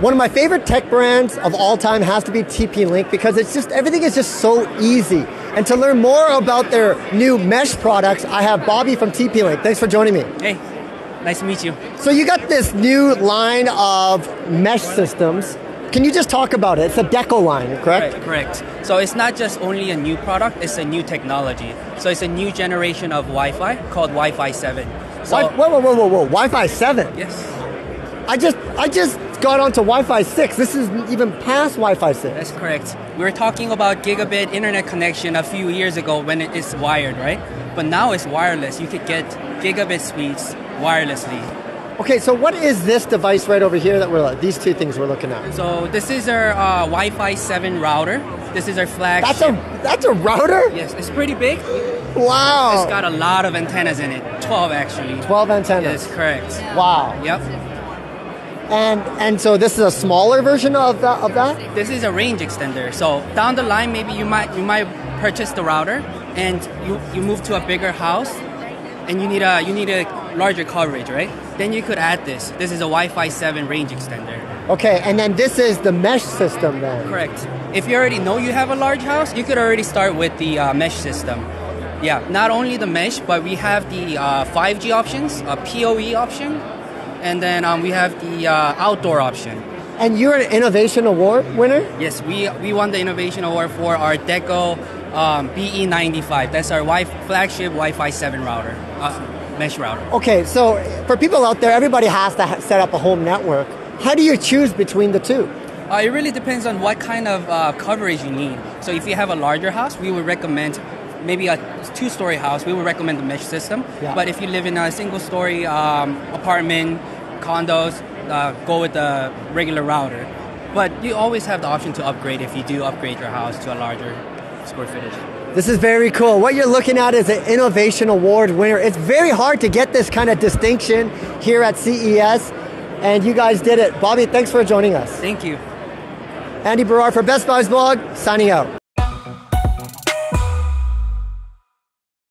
One of my favorite tech brands of all time has to be TP-Link because it's just everything is just so easy. And to learn more about their new mesh products, I have Bobby from TP-Link. Thanks for joining me. Hey, nice to meet you. So you got this new line of mesh systems. Can you just talk about it? It's a Deco line, correct? Correct. correct. So it's not just only a new product; it's a new technology. So it's a new generation of Wi-Fi called Wi-Fi 7. So, whoa, whoa, whoa, whoa, whoa! Wi-Fi 7. Yes. I just, I just got onto Wi-Fi 6. This is even past Wi-Fi 6. That's correct. We were talking about gigabit internet connection a few years ago when it is wired, right? But now it's wireless. You could get gigabit speeds wirelessly. Okay, so what is this device right over here that we're these two things we're looking at? So this is our uh, Wi-Fi 7 router. This is our flagship. That's a that's a router. Yes, it's pretty big. Wow. It's got a lot of antennas in it. Twelve actually. Twelve antennas. Yes, correct. Wow. Yep. And and so this is a smaller version of that of that. This is a range extender. So down the line, maybe you might you might purchase the router and you you move to a bigger house and you need a you need a larger coverage, right? Then you could add this. This is a Wi-Fi 7 range extender. Okay, and then this is the mesh system then. Correct. If you already know you have a large house, you could already start with the uh, mesh system. Yeah, not only the mesh, but we have the uh, 5G options, a PoE option, and then um, we have the uh, outdoor option. And you're an Innovation Award winner? Yes, we, we won the Innovation Award for our Deco um, BE95. That's our wi- flagship Wi-Fi 7 router, uh, mesh router. Okay, so for people out there, everybody has to ha- set up a home network. How do you choose between the two? Uh, it really depends on what kind of uh, coverage you need. So if you have a larger house, we would recommend maybe a two-story house. We would recommend the mesh system. Yeah. But if you live in a single-story um, apartment, condos, uh, go with the regular router. But you always have the option to upgrade if you do upgrade your house to a larger square footage. This is very cool. What you're looking at is an Innovation Award winner. It's very hard to get this kind of distinction here at CES, and you guys did it. Bobby, thanks for joining us. Thank you. Andy Basrur for Best Buys Blog, signing out.